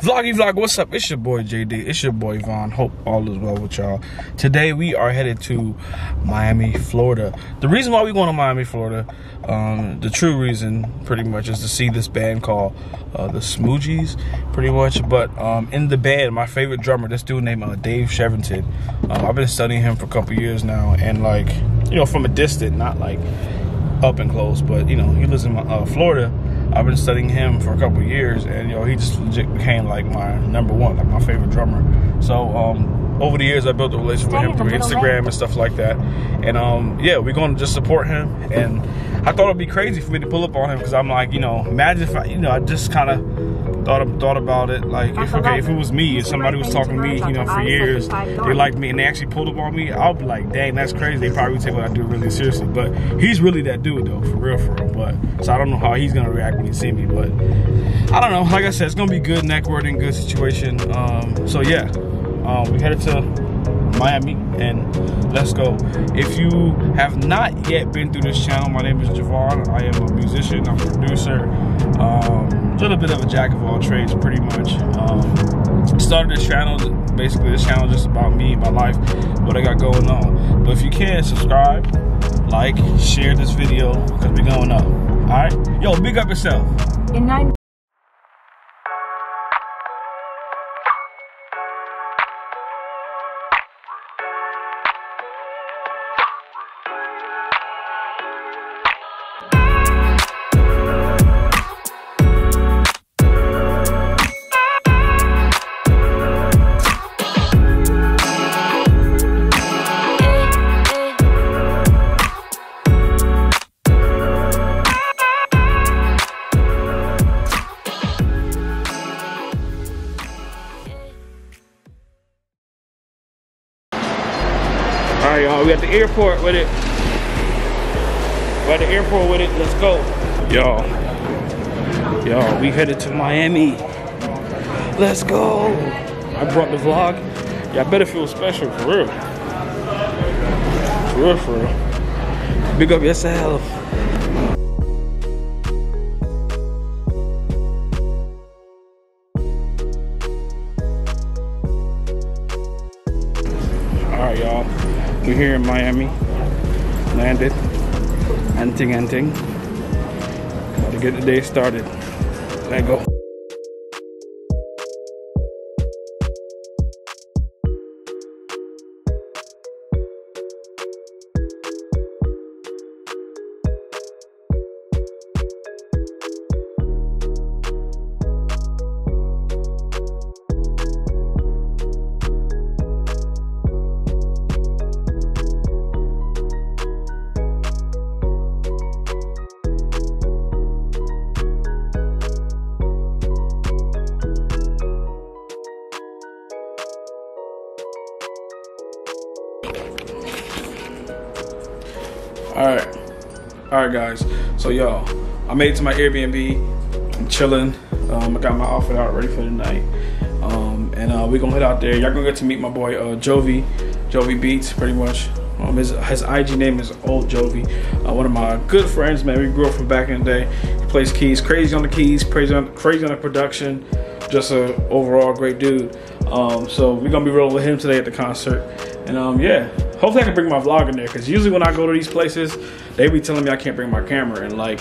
Vloggy Vlog, what's up? It's your boy JD. It's your boy Vaughn. Hope all is well with y'all. Today we are headed to Miami, Florida. The reason why we going to Miami, Florida, um, the true reason pretty much is to see this band called uh, the Smoogies, pretty much. But um, in the band, my favorite drummer, this dude named uh, Dave Chiverton. Um, I've been studying him for a couple years now, and like, you know, from a distance, not like up and close, but you know, he lives in uh, Florida I've been studying him for a couple years, and you know he just legit became like my number one, like my favorite drummer. So um, over the years, I built a relationship with him through Instagram and stuff like that. And um, yeah, we're gonna just support him. And I thought it'd be crazy for me to pull up on him because I'm like, you know, imagine if I, you know, I just kind of thought thought about it. Like, if okay, if it was me, if somebody was talking to me, you know, for years, they liked me and they actually pulled up on me, I'll be like, dang, that's crazy. They probably take what I do really seriously. But he's really that dude though, for real, for real. But so I don't know how he's gonna react when he see me, but I don't know. Like I said, it's gonna be good networking, good situation. Um, so yeah, um, we headed to Miami and let's go. If you have not yet been through this channel, my name is Javon. I am a musician, I'm a producer. Um, a little bit of a jack of all trades, pretty much. Um, started this channel, basically this channel just about me, my life, what I got going on. But if you can, subscribe, like, share this video, because we're going up. All right? Yo, big up yourself. In nine airport with it. At the airport with it. Let's go. Y'all. Y'all, we headed to Miami. Let's go. I brought the vlog. Y'all better feel special for real. For real, for real. Big up yourself. We're here in Miami. Landed. Anting Anting. Got to get the day started. Let go. All right, guys. So y'all, I made it to my Airbnb. I'm chilling. Um, I got my outfit out ready for the night. Um, and uh, we gonna head out there. Y'all gonna get to meet my boy uh, Jovi, Jovi Beats, pretty much. Um, his, his IG name is Old Jovi. Uh, one of my good friends, man. We grew up from back in the day. He plays keys, crazy on the keys, crazy on, crazy on the production. Just a overall great dude. Um, so we're gonna be rolling with him today at the concert. And um, yeah, hopefully I can bring my vlog in there because usually when I go to these places, they be telling me I can't bring my camera. And like,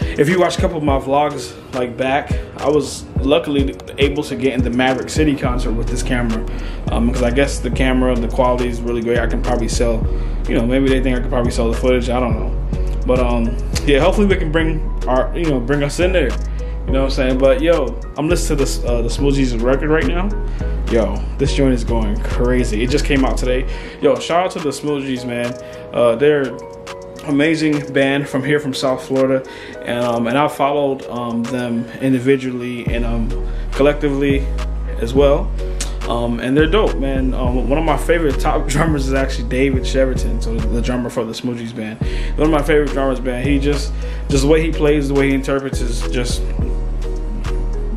if you watch a couple of my vlogs like back, I was luckily able to get in the Maverick City concert with this camera because um, I guess the camera, the quality is really great. I can probably sell, you know, maybe they think I could probably sell the footage. I don't know. But um, yeah, hopefully we can bring our, you know, bring us in there. You know what I'm saying? But yo, I'm listening to this uh, the Smoogies record right now. Yo, this joint is going crazy. It just came out today. Yo, shout out to the Smoogies, man. Uh, they're amazing band from here from South Florida, and um, and I followed um, them individually and um, collectively as well. Um, and they're dope, man. Um, one of my favorite top drummers is actually David Chiverton, so the drummer for the Smoogies band. One of my favorite drummers, man. He just, just the way he plays, the way he interprets is just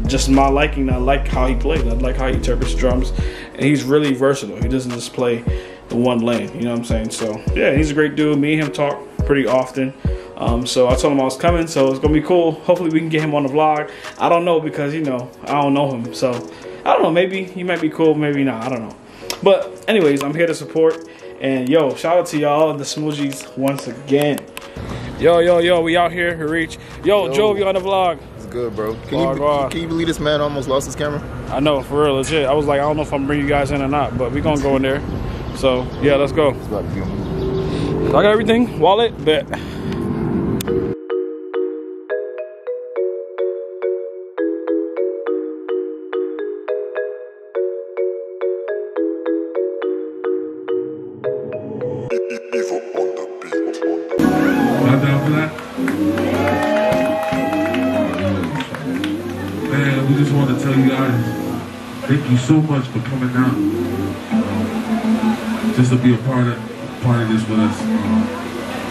just my liking. I like how he plays. I like how he interprets drums, and he's really versatile. He doesn't just play the one lane. You know what I'm saying? So yeah, he's a great dude. Me and him talk pretty often. Um, so I told him I was coming, so it's gonna be cool. Hopefully we can get him on the vlog. I don't know because you know I don't know him, so I don't know. Maybe he might be cool, maybe not. I don't know. But anyways, I'm here to support. And yo, shout out to y'all the Smoogies once again. Yo, yo, yo, we out here, reach. Yo, Yo. Joe, you on the vlog? It's good, bro. Can Vlog, you, vlog. can you believe this man almost lost his camera? I know, for real, legit. I was like, I don't know if I'm bringing you guys in or not, but we gonna go in there. So yeah, let's go. Movie. I got everything, wallet, bet. Man, we just want to tell you guys, thank you so much for coming out. Um, just to be a part of part of this with us. Um,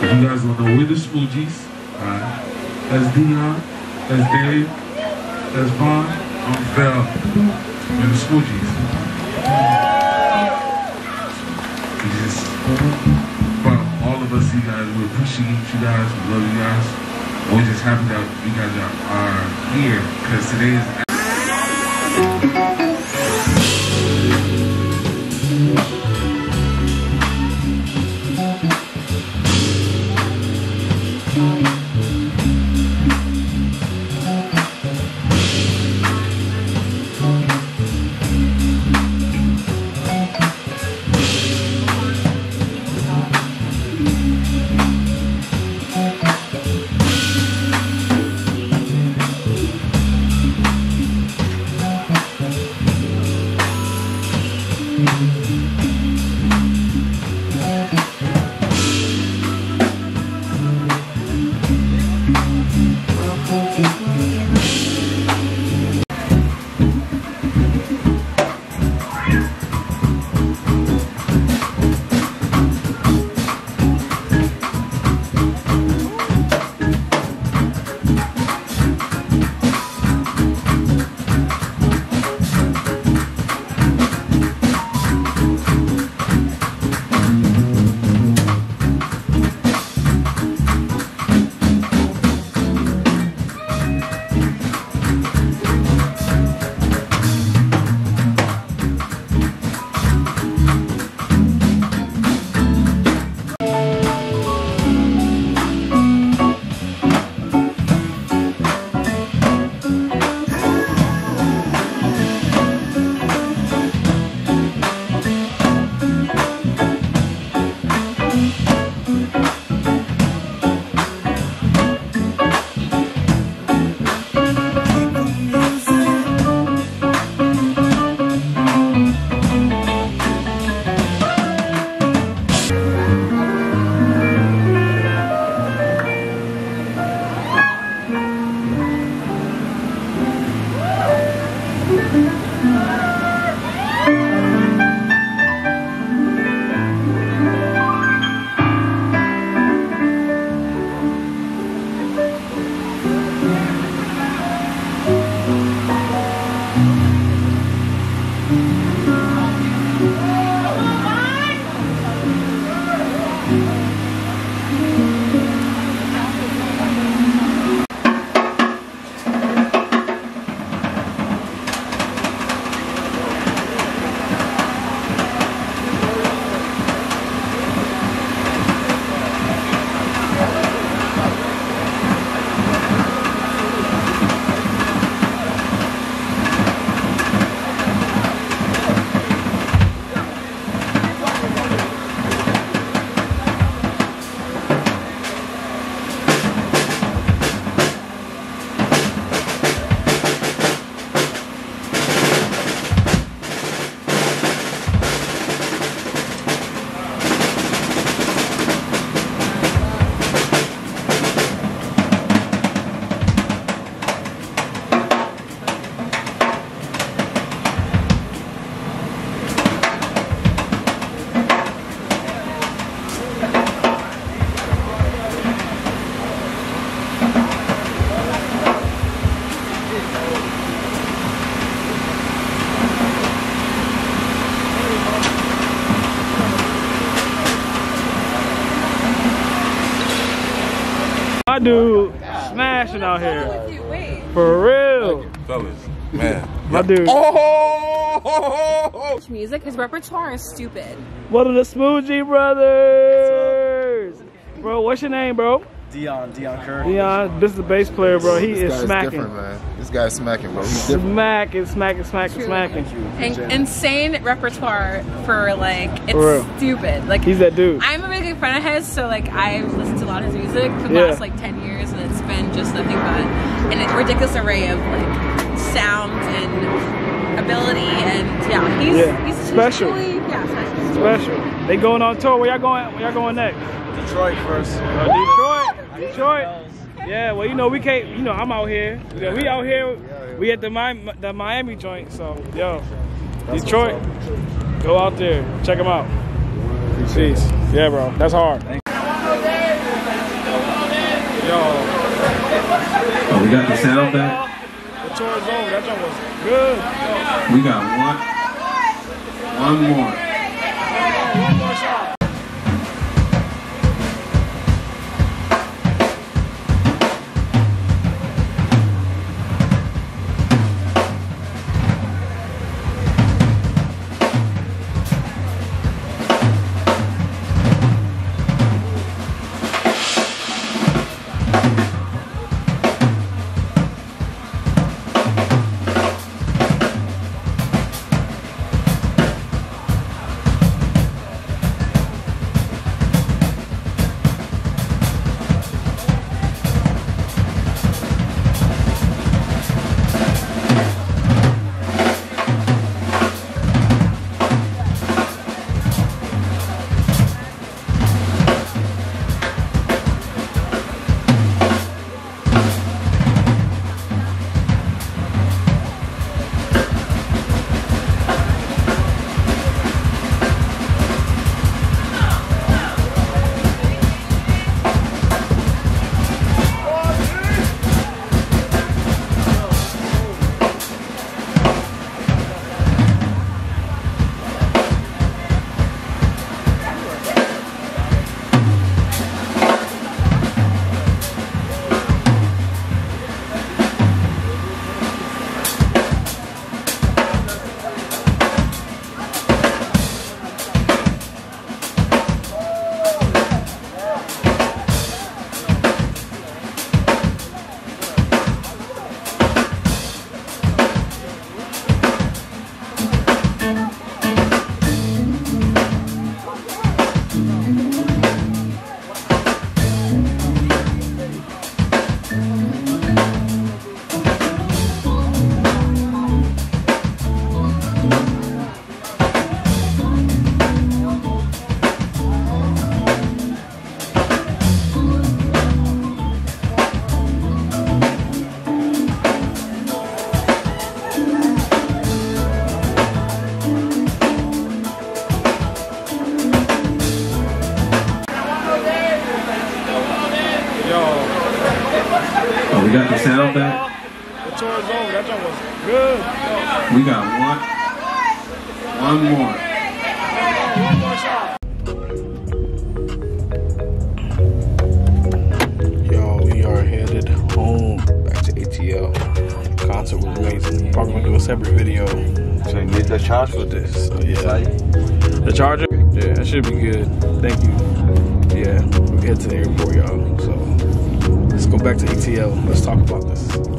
if you guys don't know, we're the Smoogies. Alright. That's Dion. That's Dave. That's Vaughn. I'm Phil. We're the Smoogies. Just from all of us, you guys, we appreciate you guys, we love you guys. We're just happy that you guys are, are here because today is dude smashing out here. For real. Fellas, man. My dude. Oh! Music, his repertoire is stupid. One of the Smoogie brothers. Bro, what's your name, bro? Dion, Dion Kerr. Dion, this is the bass player, bro. He this is guy's smacking. different, man. This guy's smacking, bro. He's different. Smacking, smacking, smacking, Truly. smacking. And insane repertoire for like it's For stupid. Like He's that dude. I'm a big big fan of his, so like I've listened to a lot of his music for the Yeah. last like ten years, and it's been just nothing but an ridiculous array of like sounds and ability, and yeah, he's Yeah. he's, he's Special. truly- yeah, special. Special. They going on tour. Where y'all going? Where y'all going next? Detroit first. Uh, Detroit. Detroit. Yeah, well, you know, we can't, you know, I'm out here. Yeah, we out here. We at the Miami, the Miami joint. So, yo, Detroit, go out there. Check them out. Peace. Yeah, bro. That's hard. Yo. Oh, we got the sound back. The tour is over. That joint was good. We got one. One more. One. One more. One more shot. Yo, we are headed home back to ATL. Concert was amazing. Probably gonna do a separate video So you need the charge for this. So, yeah. The charger? Yeah, that should be good. Thank you. Yeah, we head to the airport, y'all. So let's go back to ATL. Let's talk about this.